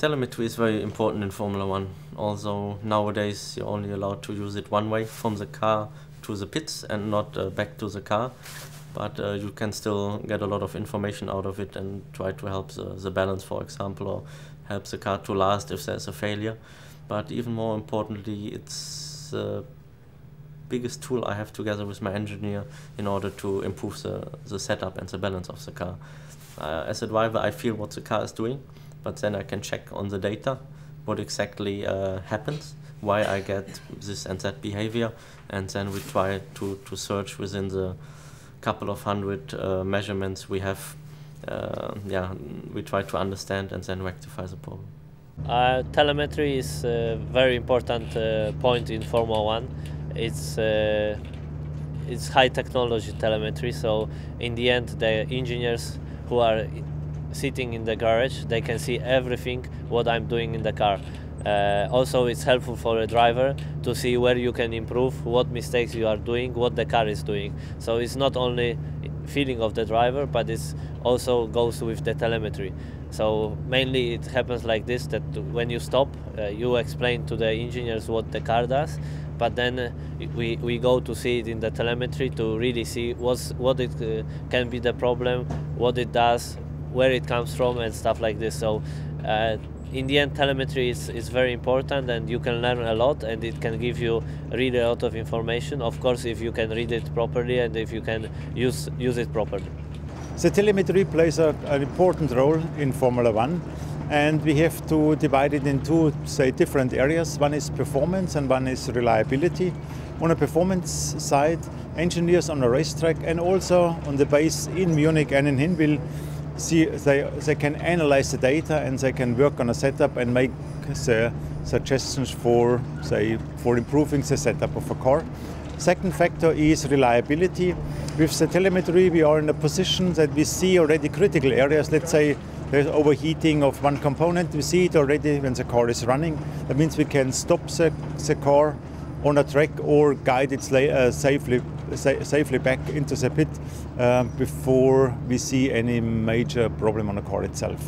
Telemetry is very important in Formula One. although nowadays you're only allowed to use it one way from the car to the pits and not uh, back to the car. But uh, you can still get a lot of information out of it and try to help the, the balance, for example, or help the car to last if there's a failure. But even more importantly, it's the biggest tool I have together with my engineer in order to improve the, the setup and the balance of the car. Uh, as a driver, I feel what the car is doing but then I can check on the data what exactly uh, happens, why I get this and that behavior, and then we try to, to search within the couple of hundred uh, measurements we have. Uh, yeah, we try to understand and then rectify the problem. Uh, telemetry is a very important uh, point in Formula One. It's uh, it's high technology telemetry, so in the end, the engineers who are sitting in the garage they can see everything what i'm doing in the car. Uh, also it's helpful for a driver to see where you can improve what mistakes you are doing what the car is doing. So it's not only feeling of the driver but it also goes with the telemetry. So mainly it happens like this that when you stop uh, you explain to the engineers what the car does but then uh, we, we go to see it in the telemetry to really see what's, what it uh, can be the problem what it does where it comes from and stuff like this. So uh, in the end, telemetry is, is very important and you can learn a lot and it can give you really a lot of information. Of course, if you can read it properly and if you can use, use it properly. The telemetry plays a, an important role in Formula One and we have to divide it into say different areas one is performance and one is reliability on a performance side engineers on the racetrack and also on the base in munich and in hinwil see they, they can analyze the data and they can work on a setup and make the suggestions for say for improving the setup of a car. Second factor is reliability. With the telemetry we are in a position that we see already critical areas. Let's say there's overheating of one component. We see it already when the car is running. That means we can stop the, the car on a track or guide it uh, safely sa safely back into the pit uh, before we see any major problem on the car itself.